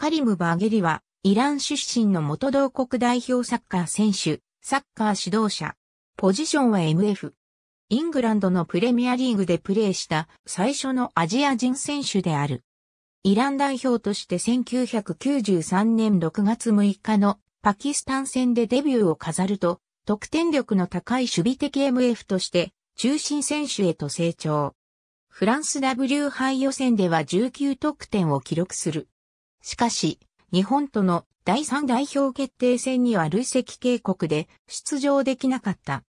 カリム・バーゲリは、イラン出身の元同国代表サッカー選手、サッカー指導者。ポジションは MF。イングランドのプレミアリーグでプレーした最初のアジア人選手である。イラン代表として1993年6月6日のパキスタン戦でデビューを飾ると、得点力の高い守備的 MF として中心選手へと成長。フランス W 杯予選では19得点を記録する。しかし、日本との第3代表決定戦には累積警告で出場できなかった。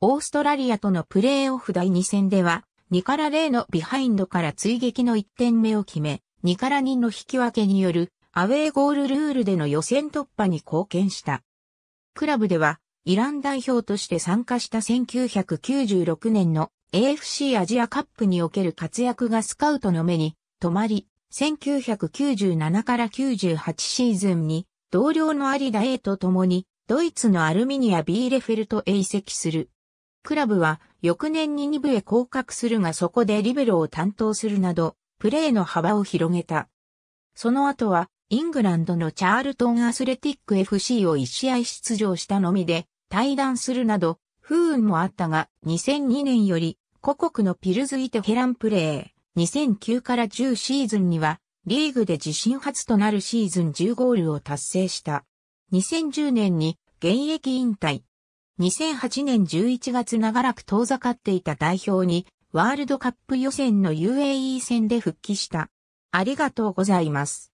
オーストラリアとのプレーオフ第2戦では、2から0のビハインドから追撃の1点目を決め、2から2の引き分けによるアウェーゴールルールでの予選突破に貢献した。クラブでは、イラン代表として参加した1996年の AFC アジアカップにおける活躍がスカウトの目に留まり、1997から98シーズンに同僚のアリダ A と共にドイツのアルミニア・ビーレフェルトへ移籍する。クラブは翌年に2部へ降格するがそこでリベロを担当するなど、プレーの幅を広げた。その後は、イングランドのチャールトンアスレティック FC を1試合出場したのみで、対談するなど、不運もあったが、2002年より故国のピルズイテヘランプレー、2009から10シーズンには、リーグで自身初となるシーズン10ゴールを達成した。2010年に現役引退。2008年11月長らく遠ざかっていた代表に、ワールドカップ予選の UAE 戦で復帰した。ありがとうございます。